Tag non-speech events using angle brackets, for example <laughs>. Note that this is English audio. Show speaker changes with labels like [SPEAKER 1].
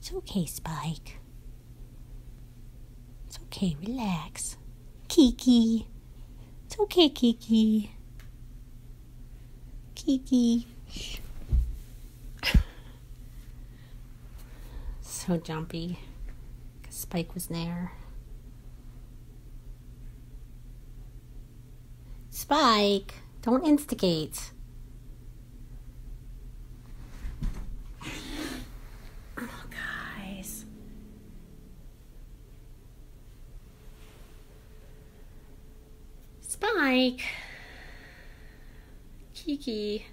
[SPEAKER 1] It's okay, Spike. It's okay, relax. Kiki. It's okay, Kiki. Kiki. <laughs> so jumpy. Because Spike was there. Spike, don't instigate. Spike. Kiki.